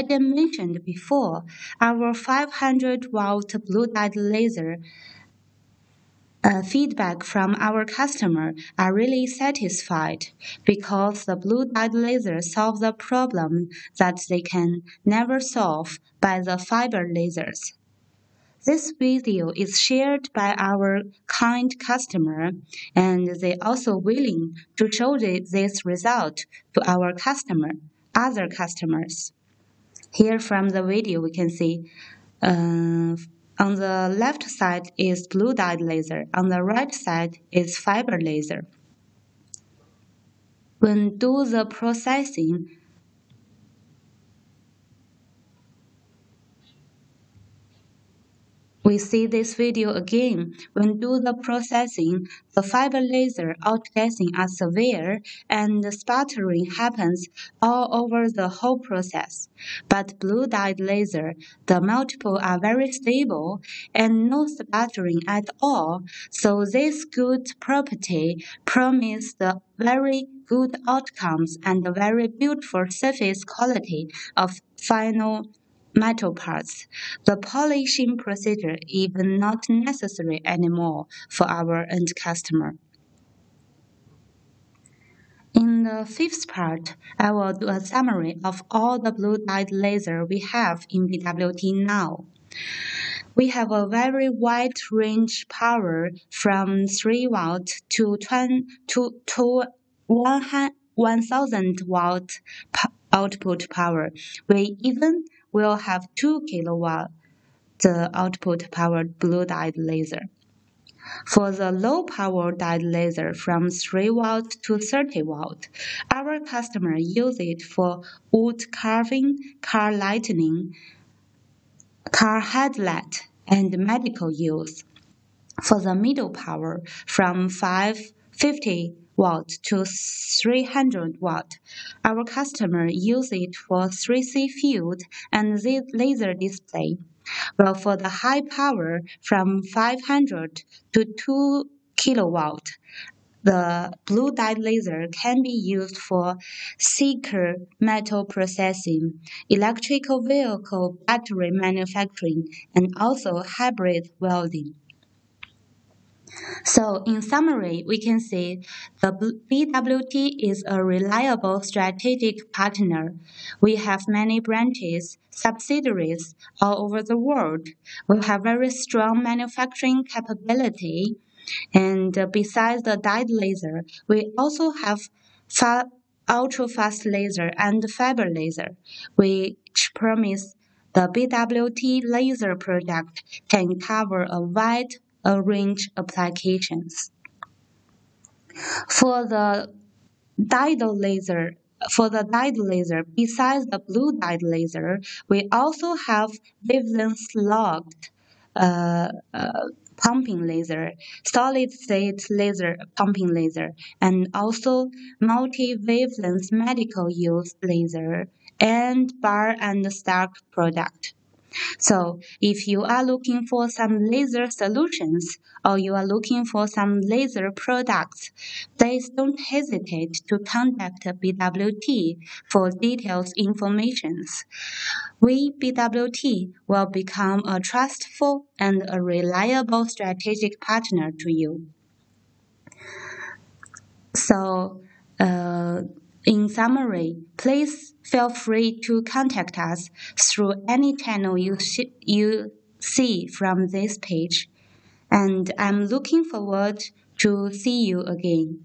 already mentioned before, our 500 watt blue diode laser uh, feedback from our customer are really satisfied because the blue diode laser solves the problem that they can never solve by the fiber lasers. This video is shared by our kind customer and they also willing to show this result to our customer, other customers. Here from the video we can see uh, on the left side is blue diode laser, on the right side is fiber laser. When do the processing, We see this video again. When do the processing, the fiber laser outgassing are severe and sputtering happens all over the whole process. But blue diode laser, the melt pool are very stable and no sputtering at all. So this good property promise the very good outcomes and very beautiful surface quality of final metal parts, the polishing procedure is not necessary anymore for our end customer. In the fifth part, I will do a summary of all the blue diode laser we have in BWT now. We have a very wide range power from 3 watt to, 20, to, to 1000 watt output power. We even will have 2 kilowatt the output powered blue diode laser. For the low power diode laser from 3 watt to 30 watt, our customer use it for wood carving, car lighting, car headlight, and medical use. For the middle power from 550 watt to 300 watt. Our customer use it for 3C field and laser display. Well, for the high power from 500 to 2 kilowatt, the blue diode laser can be used for thicker metal processing, electrical vehicle battery manufacturing, and also hybrid welding. So in summary, we can say the BWT is a reliable strategic partner. We have many branches, subsidiaries all over the world. We have very strong manufacturing capability. And uh, besides the diode laser, we also have fa ultra-fast laser and fiber laser, which promise the BWT laser product can cover a wide a range applications. For the diode laser, for the diode laser, besides the blue diode laser, we also have wavelength locked uh, uh, pumping laser, solid state laser pumping laser, and also multi-wavelength medical use laser and bar and stack product. So if you are looking for some laser solutions or you are looking for some laser products, please don't hesitate to contact BWT for detailed information. We BWT will become a trustful and a reliable strategic partner to you. So, uh, in summary, please feel free to contact us through any channel you, you see from this page. And I'm looking forward to see you again.